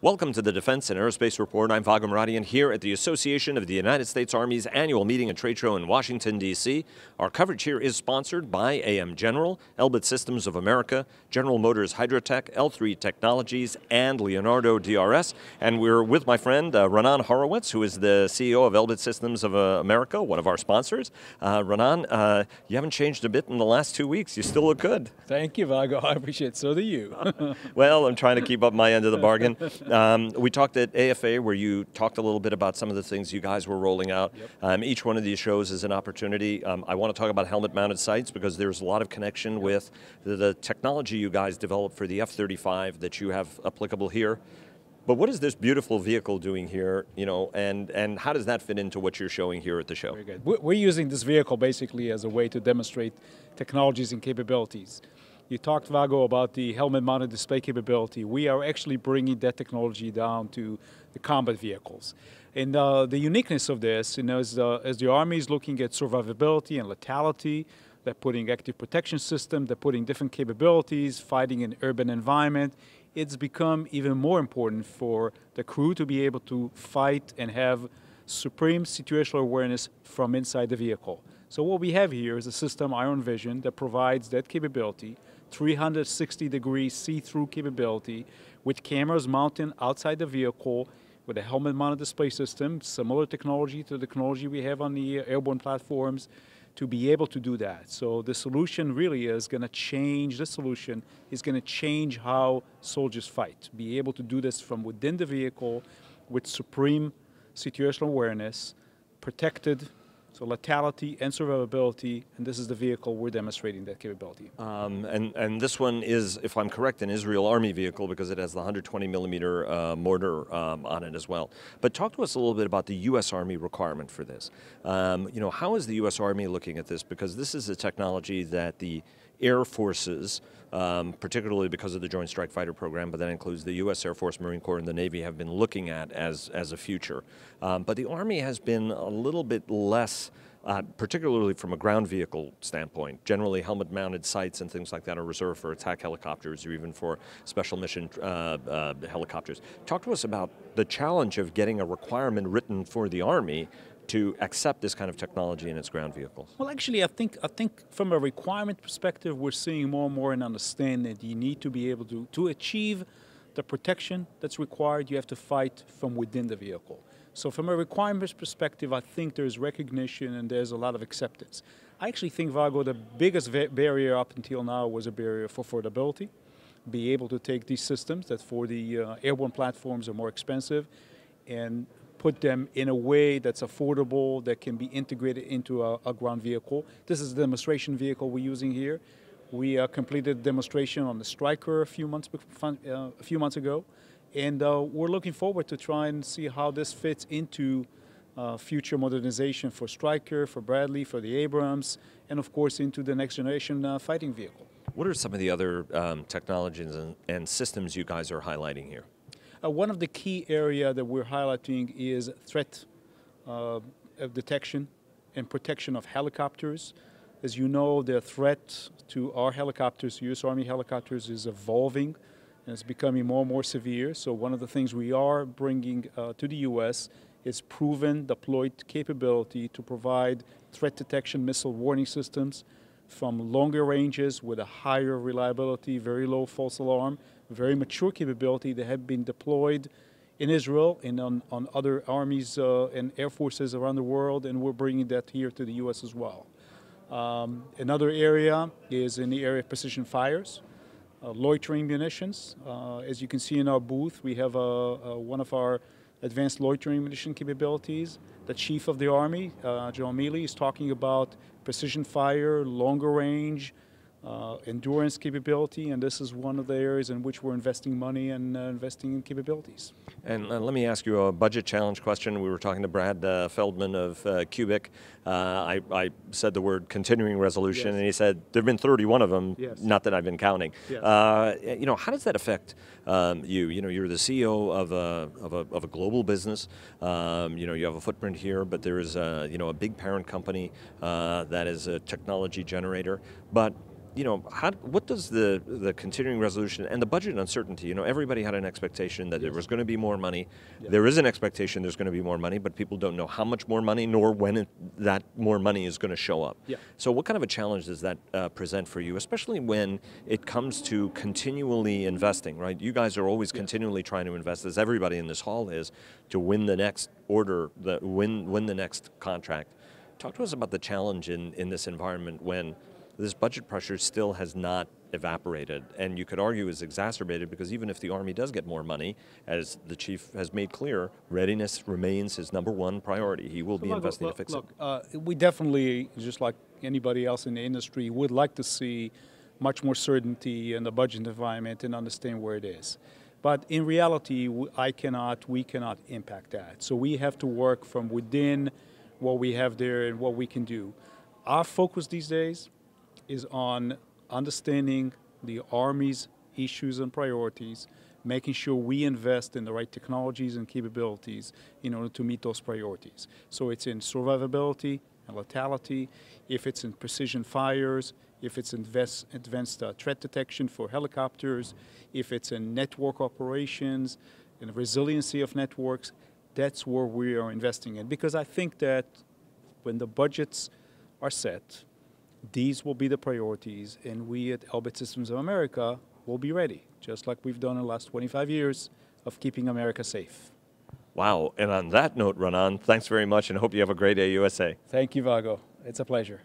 Welcome to the Defense and Aerospace Report. I'm Vago Muradian here at the Association of the United States Army's annual meeting and trade show in Washington, D.C. Our coverage here is sponsored by AM General, Elbit Systems of America, General Motors Hydrotec, L3 Technologies, and Leonardo DRS. And we're with my friend uh, Horowitz, who is the CEO of Elbit Systems of uh, America, one of our sponsors. Uh, uh, you haven't changed a bit in the last two weeks. You still look good. Thank you, Vago. I appreciate it. So do you. well, I'm trying to keep up my end of the bargain. Um, we talked at AFA where you talked a little bit about some of the things you guys were rolling out. Yep. Um, each one of these shows is an opportunity. Um, I want to talk about helmet mounted sights because there's a lot of connection yep. with the, the technology you guys developed for the F-35 that you have applicable here. But what is this beautiful vehicle doing here, you know, and, and how does that fit into what you're showing here at the show? Very good. We're using this vehicle basically as a way to demonstrate technologies and capabilities. You talked, Vago, about the helmet-mounted display capability. We are actually bringing that technology down to the combat vehicles. And uh, the uniqueness of this, you know, as, uh, as the Army is looking at survivability and lethality, they're putting active protection system, they're putting different capabilities, fighting in urban environment, it's become even more important for the crew to be able to fight and have supreme situational awareness from inside the vehicle. So what we have here is a system, IronVision, that provides that capability 360 degree see-through capability with cameras mounted outside the vehicle with a helmet mounted display system, similar technology to the technology we have on the airborne platforms to be able to do that. So the solution really is going to change, the solution is going to change how soldiers fight. Be able to do this from within the vehicle with supreme situational awareness, protected so lethality and survivability, and this is the vehicle we're demonstrating that capability. Um, and, and this one is, if I'm correct, an Israel Army vehicle because it has the 120 millimeter uh, mortar um, on it as well. But talk to us a little bit about the U.S. Army requirement for this. Um, you know, how is the U.S. Army looking at this? Because this is a technology that the air forces, um, particularly because of the Joint Strike Fighter program, but that includes the U.S. Air Force, Marine Corps, and the Navy have been looking at as, as a future. Um, but the Army has been a little bit less uh, particularly from a ground vehicle standpoint. Generally, helmet-mounted sights and things like that are reserved for attack helicopters or even for special mission uh, uh, helicopters. Talk to us about the challenge of getting a requirement written for the Army to accept this kind of technology in its ground vehicles? Well, actually, I think I think from a requirement perspective, we're seeing more and more an understanding that you need to be able to to achieve the protection that's required. You have to fight from within the vehicle. So, from a requirements perspective, I think there's recognition and there's a lot of acceptance. I actually think Vago, the biggest barrier up until now was a barrier for affordability. Be able to take these systems that for the uh, airborne platforms are more expensive and put them in a way that's affordable, that can be integrated into a, a ground vehicle. This is the demonstration vehicle we're using here. We uh, completed demonstration on the Stryker a few months, uh, a few months ago, and uh, we're looking forward to try and see how this fits into uh, future modernization for Stryker, for Bradley, for the Abrams, and of course into the next generation uh, fighting vehicle. What are some of the other um, technologies and, and systems you guys are highlighting here? Uh, one of the key area that we're highlighting is threat uh, detection and protection of helicopters. As you know, the threat to our helicopters, U.S. Army helicopters, is evolving and it's becoming more and more severe. So one of the things we are bringing uh, to the U.S. is proven deployed capability to provide threat detection missile warning systems from longer ranges with a higher reliability, very low false alarm, very mature capability that have been deployed in Israel and on, on other armies uh, and air forces around the world, and we're bringing that here to the U.S. as well. Um, another area is in the area of precision fires, uh, loitering munitions. Uh, as you can see in our booth, we have one of our advanced loitering munition capabilities. The chief of the Army, uh, General Milley, is talking about precision fire, longer range, uh, endurance capability, and this is one of the areas in which we're investing money and uh, investing in capabilities. And uh, let me ask you a budget challenge question. We were talking to Brad uh, Feldman of uh, Cubic. Uh, I, I, said the word continuing resolution, yes. and he said there have been 31 of them. Yes. Not that I've been counting. Yes. you know, how does that affect um, you? You know, you're the CEO of a of a, of a global business. Um, you know, you have a footprint here, but there is a you know a big parent company that is a technology generator, but you know, how, what does the the continuing resolution and the budget uncertainty? You know, everybody had an expectation that yes. there was going to be more money. There is an expectation there's going to be more money, but people don't know how much more money nor when it, that more money is going to show up. Yeah. So, what kind of a challenge does that uh, present for you, especially when it comes to continually investing? Right, you guys are always yeah. continually trying to invest, as everybody in this hall is, to win the next order, the win win the next contract. Talk to us about the challenge in, in this environment when this budget pressure still has not evaporated, and you could argue is exacerbated because even if the Army does get more money, as the Chief has made clear, readiness remains his number one priority. He will so be look, investing look, to fix look, it. Uh, we definitely, just like anybody else in the industry, would like to see much more certainty in the budget environment and understand where it is. But in reality, I cannot, we cannot impact that. So we have to work from within what we have there and what we can do. Our focus these days is on understanding the Army's issues and priorities, making sure we invest in the right technologies and capabilities in order to meet those priorities. So it's in survivability and lethality, if it's in precision fires, if it's in advanced uh, threat detection for helicopters, if it's in network operations, in resiliency of networks, that's where we are investing in. Because I think that when the budgets are set, these will be the priorities, and we at Elbit Systems of America will be ready, just like we've done in the last 25 years of keeping America safe. Wow. And on that note, Raanan, thanks very much and hope you have a great day, USA. Thank you, Vago. It's a pleasure.